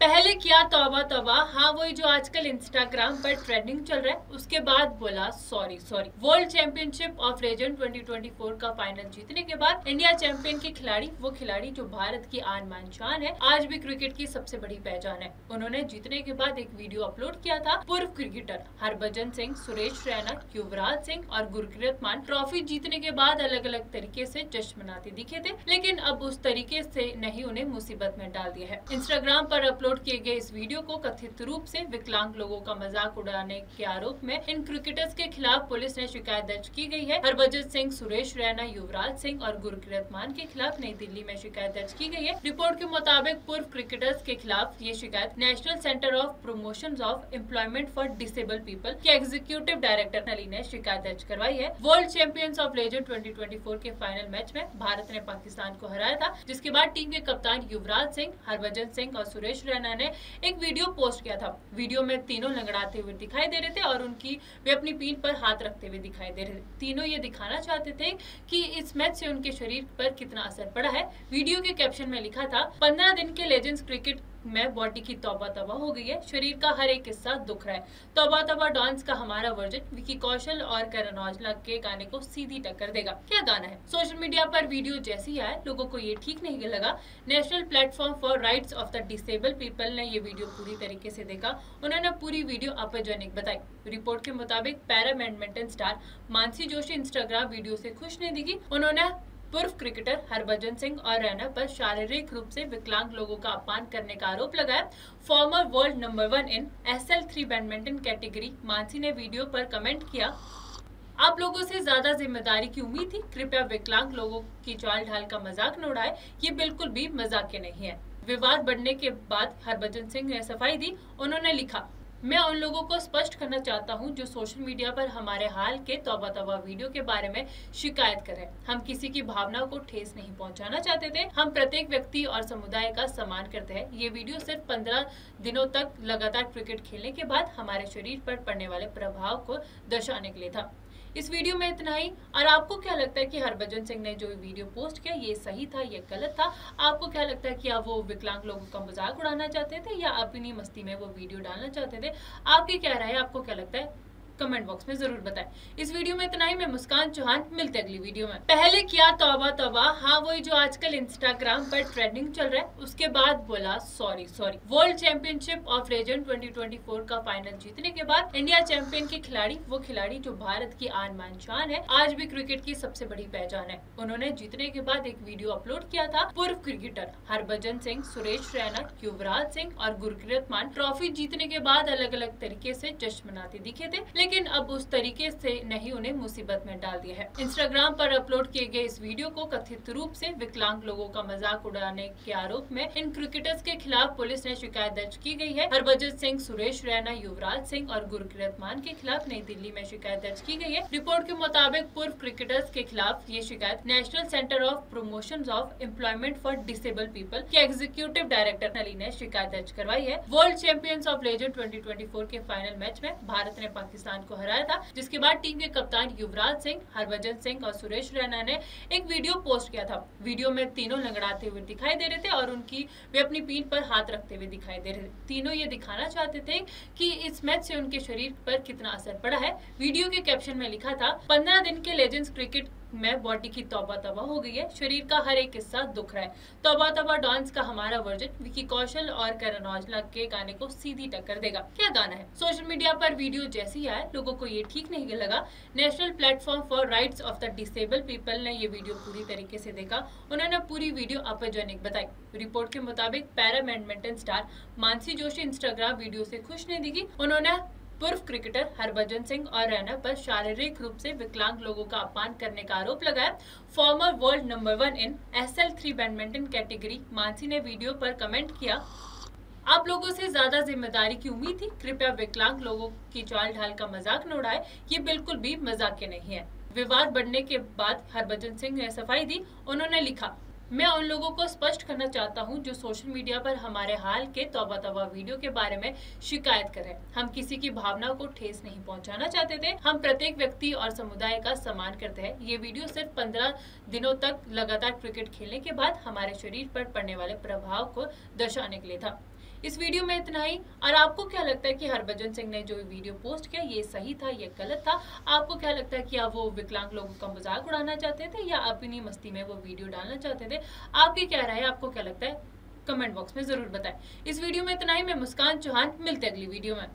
पहले किया तौबा तौबा। हाँ वही जो आजकल इंस्टाग्राम पर ट्रेंडिंग चल रहा है, उसके बाद बोला sorry sorry world championship of legend 2024 का फाइनल जीतने के बाद इंडिया चैंपियन के खिलाड़ी, वो खिलाड़ी जो भारत की आन मान शान है, आज भी क्रिकेट की सबसे बड़ी पहचान है। उन्होंने जीतने के बाद एक वीडियो अपलोड किया था, पूर्व क्रिकेटर हरभजन सिंह, सुरेश रैना, युवराज सिंह और गुरकीरत मान ट्रॉफी जीतने के बाद अलग अलग तरीके से जश्न मनाते दिखे थे, लेकिन अब उस तरीके से नहीं, उन्हें मुसीबत में डाल दिया है। इंस्टाग्राम पर अपलोड अपलोड किए गए इस वीडियो को कथित रूप से विकलांग लोगों का मज़ाक उड़ाने के आरोप में इन क्रिकेटर्स के खिलाफ पुलिस ने शिकायत दर्ज की गई है। हरभजन सिंह, सुरेश रैना, युवराज सिंह और गुरकीरत मान के खिलाफ नई दिल्ली में शिकायत दर्ज की गई है। रिपोर्ट के मुताबिक पूर्व क्रिकेटर्स के खिलाफ ये शिकायत national centre of promotion of employment for disabled people के एग्जीक्यूटिव डायरेक्टर नली ने शिकायत दर्ज करवाई है। वर्ल्ड चैंपियंस ऑफ़ लेजेंड 2024 के फाइनल मैच में भारत ने पाकिस्तान को हराया था, जिसके बाद टीम के कप्तान युवराज सिंह, हरभजन सिंह और सुरेश रैना रैना ने एक वीडियो पोस्ट किया था। वीडियो में तीनों लंगड़ाते हुए दिखाई दे रहे थे और उनकी वे अपनी पीठ पर हाथ रखते हुए दिखाई दे रहे थे। तीनों ये दिखाना चाहते थे कि इस मैच से उनके शरीर पर कितना असर पड़ा है। वीडियो के कैप्शन में लिखा था, पंद्रह दिन के लेजेंड्स क्रिकेट में बॉडी की तोबा तबा हो गई है। शरीर का हर एक हिस्सा दुख रहा है। तौबा तौबा डांस का हमारा वर्जन विकी कौशल और करण औजला के गाने को सीधी टक्कर देगा। क्या गाना है? सोशल मीडिया पर वीडियो जैसी आए, लोगों को ये ठीक नहीं लगा। National platform for rights of the disabled people ने ये वीडियो पूरी तरीके से देखा। उन्होंने पूरी वीडियो अपरजेनिक बताई। रिपोर्ट के मुताबिक para badminton star Mansi Joshi Instagram video से खुश नहीं दिखी। उन्होंने पूर्व क्रिकेटर हरभजन सिंह और रैना पर शारीरिक रूप से विकलांग लोगों का अपमान करने का आरोप लगाया। Former world number one in S L three badminton category Mansi ने वीडियो पर कमेंट किया, आप लोगों से ज़्यादा ज़िम्मेदारी की उम्मीद थी? कृपया विकलांग लोगों की चाल ढाल का मज़ाक न उड़ाए। ये बिल्कुल भी मज़ाक के नहीं है। विवाद बढ़ने के बाद हरभजन सिंह ने सफ़ाई दी। उन्होंने लिखा मैं उन लोगों को स्पष्ट करना चाहता हूँ जो सोशल मीडिया पर हमारे हाल के तौबा तोबा वीडियो के बारे में शिकायत करें। हम किसी की भावना को ठेस नहीं पहुंचाना चाहते थे। हम प्रत्येक व्यक्ति और समुदाय का सम्मान करते हैं। ये वीडियो सिर्फ़ पंद्रह दिनों तक लगातार क्रिकेट खेलने के बाद हमारे शरीर पर पड़ने वाले प्रभाव को दर्शाने के लिए था। इस वीडियो में इतना ही। और आपको क्या लगता है कि हरभजन सिंह ने जो वीडियो पोस्ट किया, ये सही था ये गलत था? आपको क्या लगता है कि आप वो विकलांग लोगों का मज़ाक उड़ाना चाहते थे या अपनी मस्ती में वो वीडियो डालना चाहते थे? आपकी क्या राय आपको क्या लगता है? कमेंट बॉक्स में ज़रूर बताएँ। इस वीडियो में इतना ही, मैं मुस्कान चौहान, मिलते अगली वीडियो में। पहले किया तौबा तौबा। हाँ वही जो आजकल इंस्टाग्राम पर ट्रेंडिंग चल रहा है, उसके बाद बोला sorry sorry world championship of legend 2024 का फाइनल जीतने के बाद इंडिया चैंपियन के खिलाड़ी, वो खिलाड़ी जो भारत की आन मान शान है, आज भी क्रिकेट की सबसे बड़ी पहचान है। उन्होंने जीतने के बाद एक वीडियो अपलोड किया था, पूर्व क्रिकेटर हरभजन सिंह, सुरेश रैना युवराज सिंह और गुरकीरत मान ट्रॉफी जीतने के बाद अलग अलग तरीके से जश्न मनाते दिखे थे। लेकिन लेकिन अब उस तरीके से नहीं उन्हें मुसीबत में डाल दिया है। इंस्टाग्राम पर अपलोड किए गए इस वीडियो को कथित रूप से विकलांग लोगों का मज़ाक उड़ाने के आरोप में इन क्रिकेटर्स के खिलाफ पुलिस ने शिकायत दर्ज की गई है। हरभजन सिंह, सुरेश रैना, युवराज सिंह और गुरकीरत मान के खिलाफ नई दिल्ली में शिकायत दर्ज की गई है। रिपोर्ट के मुताबिक पूर्व क्रिकेटर्स के खिलाफ ये शिकायत national centre of promotion of employment for disabled people के एग्जीक्यूटिव डायरेक्टर नली ने शिकायत दर्ज करवाई है। वर्ल्ड चैंपियंस ऑफ़ लेजेंड 2024 के फाइनल मैच में भारत ने पाकिस्तान पाकिस्तान को हराया था, जिसके बाद टीम के कप्तान युवराज सिंह, हरभजन सिंह और सुरेश रैना ने एक वीडियो पोस्ट किया था। वीडियो में तीनों लंगड़ाते हुए दिखाई दे रहे थे और उनकी, वे अपनी पीठ पर हाथ रखते हुए दिखाई दे रहे थे। तीनों ये दिखाना चाहते थे कि इस मैच से उनके शरीर पर कितना असर पड़ा है। वीडियो के कैप्शन में लिखा था, पंद्रह दिन के लेजेंड्स क्रिकेट में बॉडी की तोबा तबा हो गई है। शरीर का हर एक हिस्सा दुख रहा है। तोबा तबा डांस का हमारा वर्जन विकी कौशल और करण औजला के गाने को सीधी टक्कर देगा। क्या गाना है? सोशल मीडिया पर वीडियो जैसी आए लोगों को ये ठीक नहीं लगा। National platform for rights of the disabled people ने ये वीडियो पूरी तरीके से देखा। उन्होंने पूरी वीडियो अपरजेनिक बताई। रिपोर्ट के मुताबिक para badminton star Mansi Joshi Instagram video से खुश नहीं दिखी। उन्होंने पूर्व क्रिकेटर हरभजन सिंह और रैना पर शारीरिक रूप से विकलांग लोगों का अपमान करने का आरोप लगाया। Former world number one in S L three badminton category Mansi ने वीडियो पर कमेंट किया। आप लोगों से ज़्यादा ज़िम्मेदारी की उम्मीद थी? कृपया विकलांग लोगों की चाल ढाल का मज़ाक न उड़ाए। ये बिल्कुल भी मज़ाक के नहीं है। विवाद बढ़ने के बाद हरभजन सिंह ने सफ़ाई दी। उन्होंने लिखा मैं उन लोगों को स्पष्ट करना चाहता हूँ जो सोशल मीडिया पर हमारे हाल के तौबा तोबा वीडियो के बारे में शिकायत करें। हम किसी की भावना को ठेस नहीं पहुंचाना चाहते थे। हम प्रत्येक व्यक्ति और समुदाय का सम्मान करते हैं। ये वीडियो सिर्फ़ पंद्रह दिनों तक लगातार क्रिकेट खेलने के बाद हमारे शरीर पर पड़ने वाले प्रभाव को दर्शाने के लिए था। इस वीडियो में इतना ही। और आपको क्या लगता है कि हरभजन सिंह ने जो वीडियो पोस्ट किया, ये सही था, ये गलत था? आपको क्या लगता है कि आप वो विकलांग लोगों का मज़ाक उड़ाना चाहते थे या अपनी मस्ती में वो वीडियो डालना चाहते थे? आपकी क्या राय आपको क्या लगता है? कमेंट बॉक्स में ज़रूर बताएँ। इस वीडियो में इतना ही। मैं मुस्कान चौहान, मिलते अगली वीडियो में।